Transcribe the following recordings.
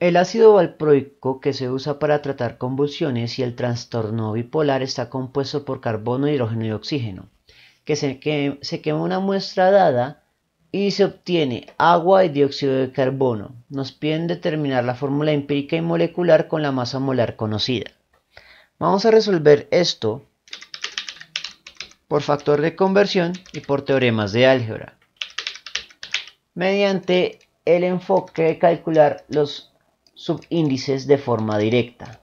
El ácido valproico que se usa para tratar convulsiones y el trastorno bipolar está compuesto por carbono, hidrógeno y oxígeno, que se, quema una muestra dada y se obtiene agua y dióxido de carbono. Nos piden determinar la fórmula empírica y molecular con la masa molar conocida. Vamos a resolver esto por factor de conversión y por teoremas de álgebra. Mediante el enfoque de calcular los subíndices de forma directa.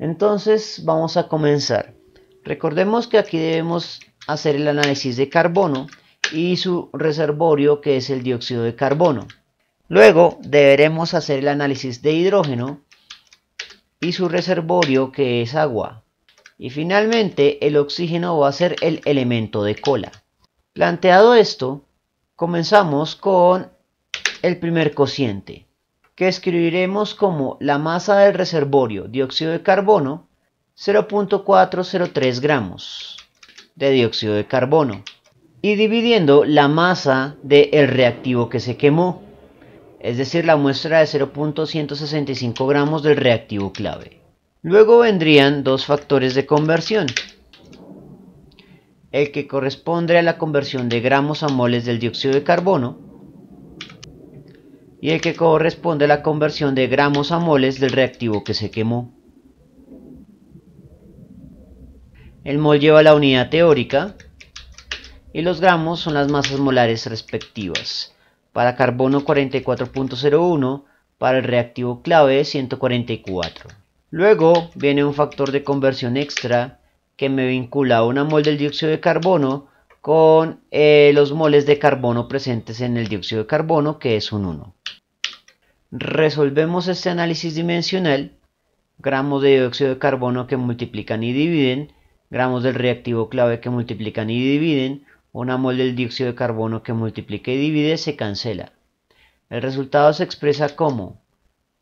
Entonces vamos a comenzar. Recordemos que aquí debemos hacer el análisis de carbono y su reservorio que es el dióxido de carbono. Luego deberemos hacer el análisis de hidrógeno y su reservorio que es agua. Y finalmente el oxígeno va a ser el elemento de cola. Planteado esto, comenzamos con el primer cociente que escribiremos como la masa del reservorio dióxido de carbono 0.403 gramos de dióxido de carbono y dividiendo la masa del reactivo que se quemó, es decir, la muestra de 0.165 gramos del reactivo clave. Luego vendrían dos factores de conversión, el que corresponde a la conversión de gramos a moles del dióxido de carbono y el que corresponde a la conversión de gramos a moles del reactivo que se quemó. El mol lleva la unidad teórica y los gramos son las masas molares respectivas. Para carbono 44.01, para el reactivo clave 144. Luego viene un factor de conversión extra que me vincula una mol del dióxido de carbono con eh, los moles de carbono presentes en el dióxido de carbono que es un 1. Resolvemos este análisis dimensional, gramos de dióxido de carbono que multiplican y dividen, gramos del reactivo clave que multiplican y dividen, una mol del dióxido de carbono que multiplica y divide se cancela. El resultado se expresa como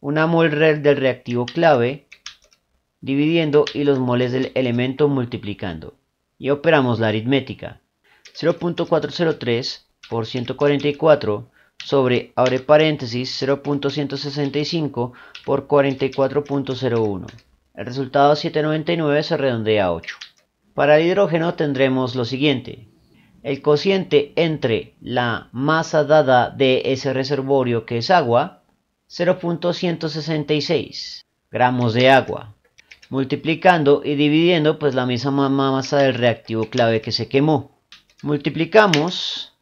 una mol del reactivo clave dividiendo y los moles del elemento multiplicando. Y operamos la aritmética. 0.403 por 144 sobre, abre paréntesis, 0.165 por 44.01. El resultado 799 se redondea a 8. Para el hidrógeno tendremos lo siguiente. El cociente entre la masa dada de ese reservorio que es agua, 0.166 gramos de agua. Multiplicando y dividiendo pues la misma masa del reactivo clave que se quemó. Multiplicamos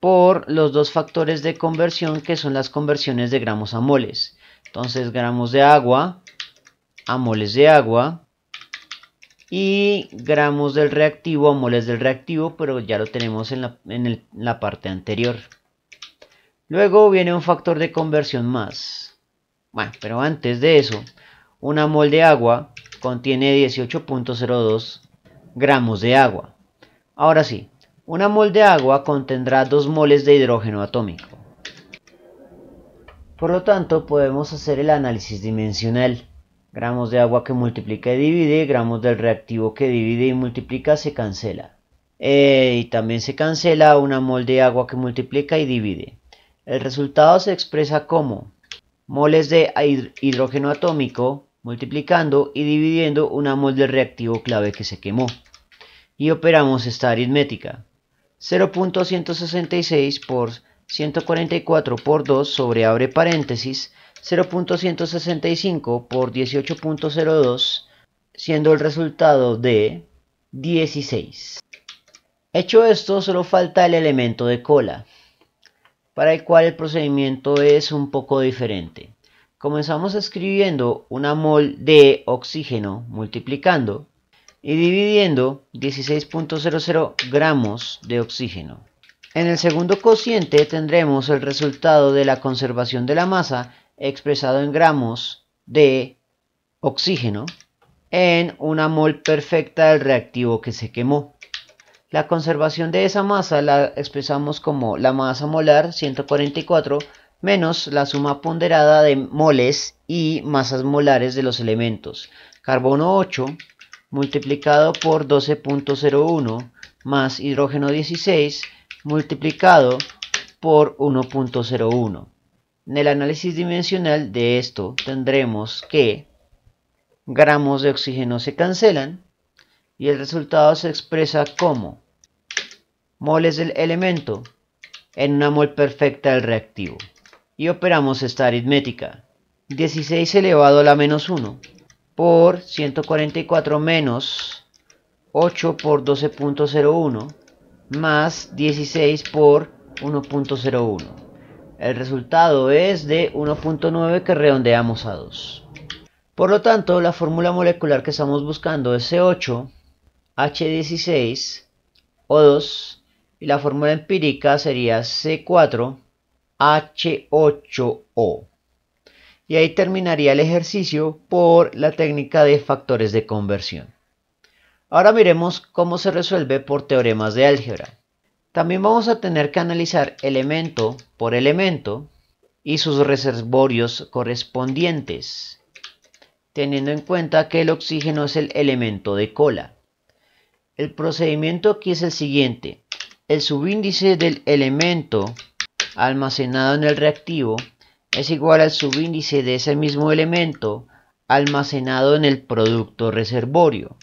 por los dos factores de conversión que son las conversiones de gramos a moles. Entonces gramos de agua a moles de agua y gramos del reactivo a moles del reactivo, pero ya lo tenemos en la, en la parte anterior. Luego viene un factor de conversión más. Bueno, pero antes de eso, una mol de agua contiene 18.02 gramos de agua. Ahora sí, una mol de agua contendrá 2 moles de hidrógeno atómico. Por lo tanto, podemos hacer el análisis dimensional. Gramos de agua que multiplica y divide, gramos del reactivo que divide y multiplica se cancela. Eh, y también se cancela una mol de agua que multiplica y divide. El resultado se expresa como moles de hidrógeno atómico multiplicando y dividiendo una mol del reactivo clave que se quemó. Y operamos esta aritmética. 0.166 por 144 por 2 sobre abre paréntesis 0.165 por 18.02 siendo el resultado de 16. Hecho esto solo falta el elemento de cola para el cual el procedimiento es un poco diferente. Comenzamos escribiendo una mol de oxígeno multiplicando y dividiendo 16.00 gramos de oxígeno. En el segundo cociente tendremos el resultado de la conservación de la masa expresado en gramos de oxígeno en una mol perfecta del reactivo que se quemó. La conservación de esa masa la expresamos como la masa molar 144 menos la suma ponderada de moles y masas molares de los elementos. Carbono 8 multiplicado por 12.01 más hidrógeno 16 multiplicado por 1.01. En el análisis dimensional de esto tendremos que gramos de oxígeno se cancelan y el resultado se expresa como moles del elemento en una mol perfecta del reactivo. Y operamos esta aritmética. 16 elevado a la menos 1 por 144 menos 8 por 12.01 más 16 por 1.01. El resultado es de 1.9 que redondeamos a 2. Por lo tanto, la fórmula molecular que estamos buscando es C8, H16, O2 y la fórmula empírica sería C4, H8O. Y ahí terminaría el ejercicio por la técnica de factores de conversión. Ahora miremos cómo se resuelve por teoremas de álgebra. También vamos a tener que analizar elemento por elemento y sus reservorios correspondientes, teniendo en cuenta que el oxígeno es el elemento de cola. El procedimiento aquí es el siguiente. El subíndice del elemento almacenado en el reactivo es igual al subíndice de ese mismo elemento almacenado en el producto reservorio,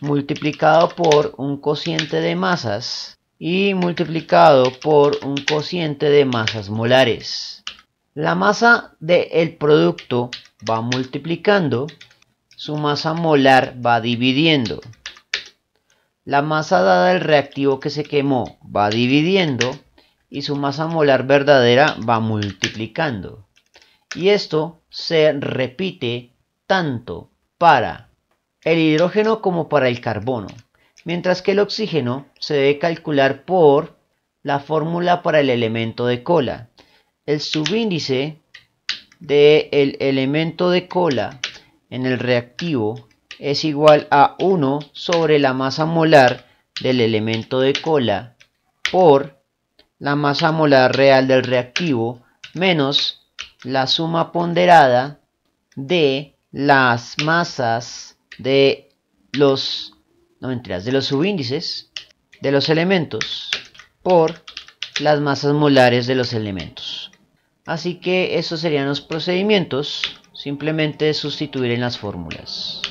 multiplicado por un cociente de masas y multiplicado por un cociente de masas molares. La masa del producto va multiplicando, su masa molar va dividiendo. La masa dada del reactivo que se quemó va dividiendo y su masa molar verdadera va multiplicando. Y esto se repite tanto para el hidrógeno como para el carbono, mientras que el oxígeno se debe calcular por la fórmula para el elemento de cola. El subíndice del elemento de cola en el reactivo es igual a 1 sobre la masa molar del elemento de cola por la masa molar real del reactivo menos la suma ponderada de las masas de los no de los subíndices de los elementos por las masas molares de los elementos. Así que esos serían los procedimientos, simplemente sustituir en las fórmulas.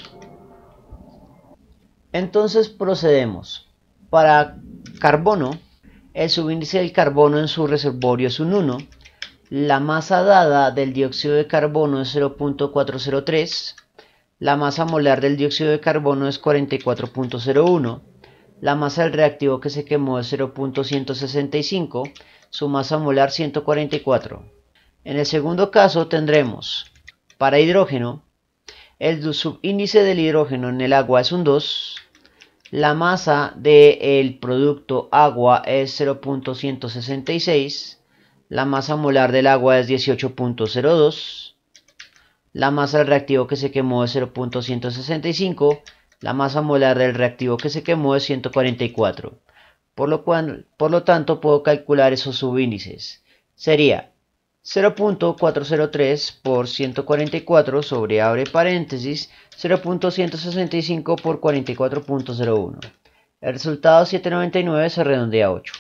Entonces procedemos. Para carbono, el subíndice del carbono en su reservorio es un 1 la masa dada del dióxido de carbono es 0.403. La masa molar del dióxido de carbono es 44.01. La masa del reactivo que se quemó es 0.165. Su masa molar 144. En el segundo caso tendremos para hidrógeno el subíndice del hidrógeno en el agua es un 2. La masa del producto agua es 0.166. La masa molar del agua es 18.02. La masa del reactivo que se quemó es 0.165. La masa molar del reactivo que se quemó es 144. Por lo, cual, por lo tanto, puedo calcular esos subíndices. Sería 0.403 por 144 sobre abre paréntesis 0.165 por 44.01. El resultado 799 se redondea a 8.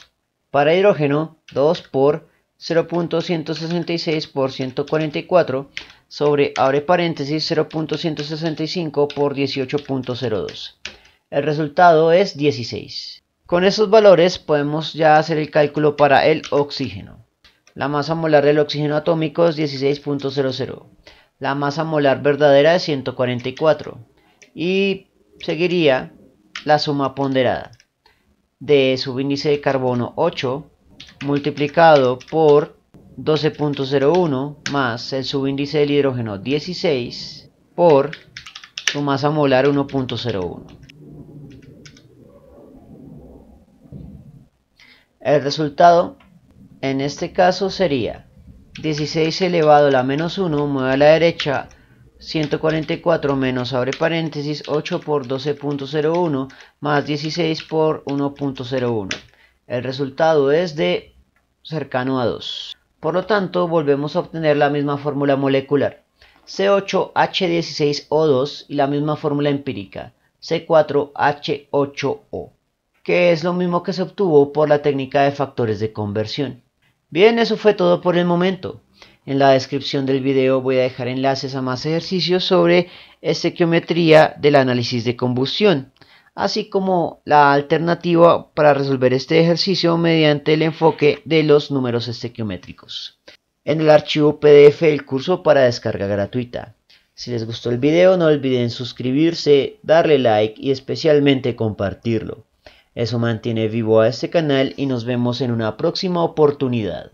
Para hidrógeno 2 por 0.166 por 144 sobre, abre paréntesis, 0.165 por 18.02. El resultado es 16. Con esos valores podemos ya hacer el cálculo para el oxígeno. La masa molar del oxígeno atómico es 16.00. La masa molar verdadera es 144. Y seguiría la suma ponderada de subíndice de carbono 8 multiplicado por 12.01 más el subíndice del hidrógeno 16 por su masa molar 1.01. El resultado en este caso sería 16 elevado a la menos 1, mueve a la derecha 144 menos abre paréntesis 8 por 12.01 más 16 por 1.01. El resultado es de cercano a 2. Por lo tanto, volvemos a obtener la misma fórmula molecular. C8H16O2 y la misma fórmula empírica. C4H8O. Que es lo mismo que se obtuvo por la técnica de factores de conversión. Bien, eso fue todo por el momento. En la descripción del video voy a dejar enlaces a más ejercicios sobre estequiometría del análisis de combustión, así como la alternativa para resolver este ejercicio mediante el enfoque de los números estequiométricos. En el archivo PDF del curso para descarga gratuita. Si les gustó el video no olviden suscribirse, darle like y especialmente compartirlo. Eso mantiene vivo a este canal y nos vemos en una próxima oportunidad.